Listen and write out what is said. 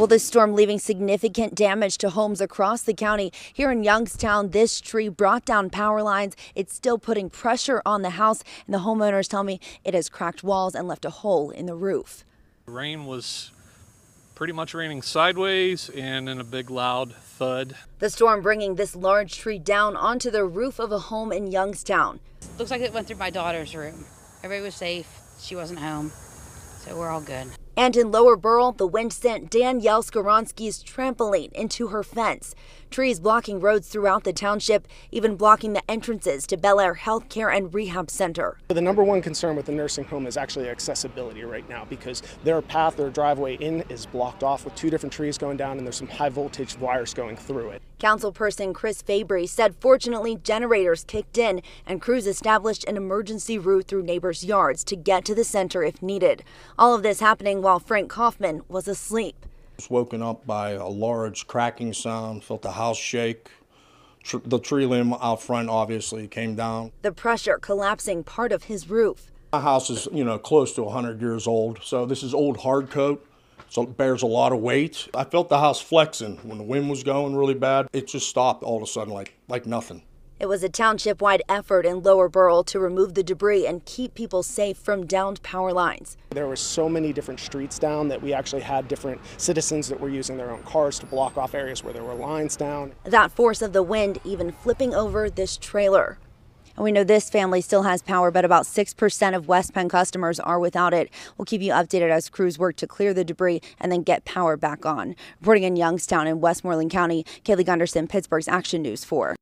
Well, this storm leaving significant damage to homes across the county. Here in Youngstown, this tree brought down power lines. It's still putting pressure on the house, and the homeowners tell me it has cracked walls and left a hole in the roof. Rain was pretty much raining sideways and in a big loud thud. The storm bringing this large tree down onto the roof of a home in Youngstown. Looks like it went through my daughter's room. Everybody was safe. She wasn't home. So we're all good. And in Lower Burrell, the wind sent Danielle Skoronsky's trampoline into her fence. Trees blocking roads throughout the township, even blocking the entrances to Bel Air Healthcare and Rehab Center. The number one concern with the nursing home is actually accessibility right now because their path, their driveway in is blocked off with two different trees going down and there's some high voltage wires going through it. Councilperson Chris Fabry said fortunately generators kicked in and crews established an emergency route through neighbors' yards to get to the center if needed. All of this happening while Frank Kaufman was asleep. was woken up by a large cracking sound, felt the house shake. Tr- the tree limb out front obviously came down. The pressure collapsing part of his roof. My house is, you know, close to 100 years old, so this is old hard coat, so it bears a lot of weight. I felt the house flexing when the wind was going really bad. It just stopped all of a sudden like like nothing. It was a township wide effort in Lower Burrell to remove the debris and keep people safe from downed power lines. There were so many different streets down that we actually had different citizens that were using their own cars to block off areas where there were lines down. That force of the wind even flipping over this trailer. And we know this family still has power, but about 6% of West Penn customers are without it. We'll keep you updated as crews work to clear the debris and then get power back on. Reporting in Youngstown in Westmoreland County, Kaylee Gunderson, Pittsburgh's Action News 4.